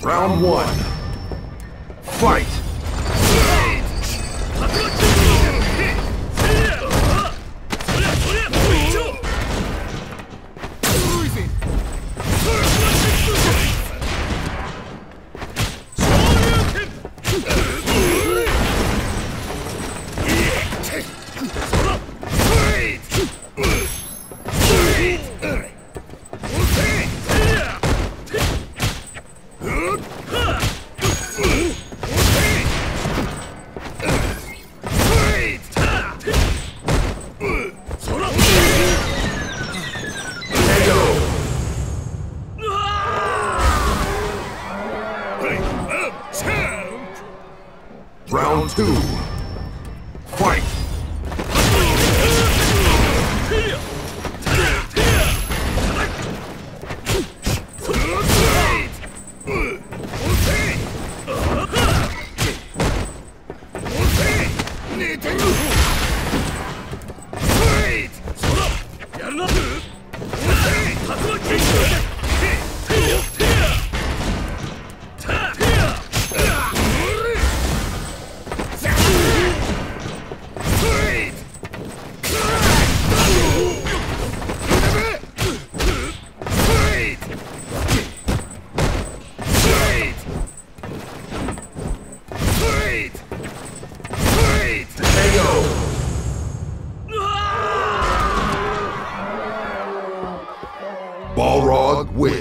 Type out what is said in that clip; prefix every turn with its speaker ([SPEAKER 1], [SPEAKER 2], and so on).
[SPEAKER 1] Round one. Fight! Round two. Thug win.